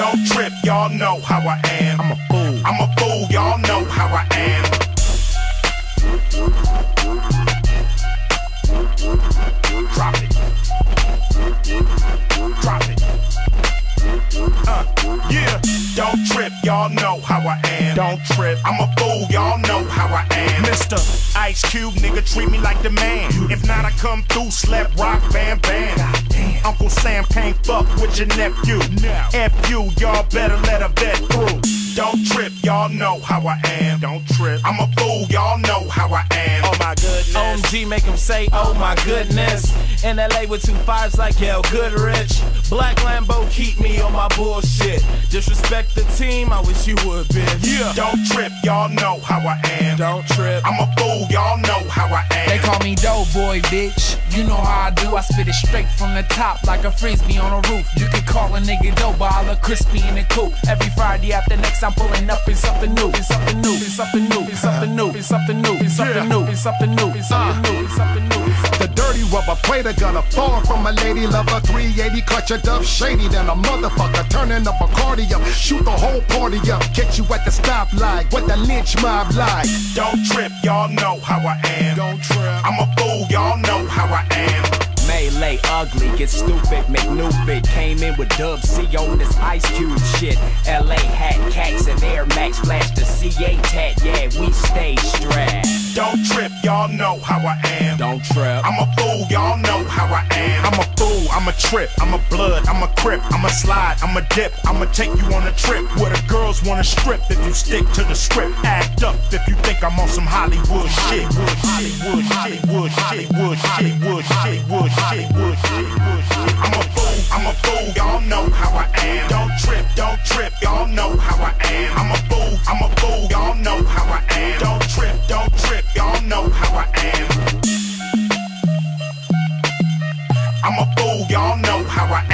Don't trip, y'all know how I am. I'm a fool. I'm a fool, y'all know how I am. Drop it. Drop it. Uh, yeah. Don't trip, y'all know how I am. Don't trip. I'm a fool, y'all know how I am. Mr. Ice Cube, nigga, treat me like the man. If not, I come through, slap rock, bam, bam. Uncle Sam can't fuck with your nephew. F you, y'all better let a vet through. Don't trip, y'all know how I am. Don't trip. I'm a fool, y'all know how I am. Oh my goodness. OMG make them say, oh my goodness. In LA with two fives like Hell Goodrich. Black Lambo keep me on my bullshit. Disrespect the team, I wish you would, bitch. Yeah. Don't trip, y'all know how I am. Don't trip. I'm a fool, y'all know how I am. They call me Doughboy, bitch. You know how I do. I spit it straight from the top like a frisbee on a roof. You can call a nigga dope, but I look crispy in the coop. Every Friday after next, I'm pulling up in something new. In something new. In something new. In something new. In something new. In something new. In something new. In something new. In something new. Rubber plater gonna fall from a lady lover. 380 clutch it up, shady than a motherfucker. Turning up a cardio, shoot the whole party up. Catch you at the stoplight, what the Lench Mob like. Don't trip, y'all know how I am. Don't trip. I'm a Maylay ugly, get stupid, make new. Came in with Dub C on this Ice Cube shit. LA hat, cats, and Air Max flash the CA tat. Yeah, we stay strapped. Don't trip, y'all know how I am. Don't trip. I'm a fool, y'all know how I am. I'm a fool, I'm a trip, I'm a blood, I'm a crip, I'm a slide, I'm a dip, I'ma take you on a trip where the girls wanna strip if you stick to the script. Act up if you think I'm on some Hollywood shit. Wood shit, wood shit, wood shit, wood shit, wood shit, wood shit, wood shit, y'all know how I am. I'm a fool, I'm a fool, y'all know how I am. Don't trip, don't trip, y'all know how I am. I'm a fool, y'all know how I am.